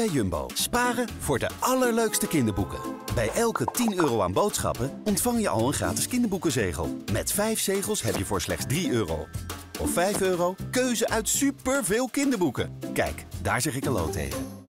bij Jumbo. Sparen voor de allerleukste kinderboeken. Bij elke 10 euro aan boodschappen ontvang je al een gratis kinderboekenzegel. Met 5 zegels heb je voor slechts 3 euro. Of 5 euro, keuze uit superveel kinderboeken. Kijk, daar zeg ik hallo tegen.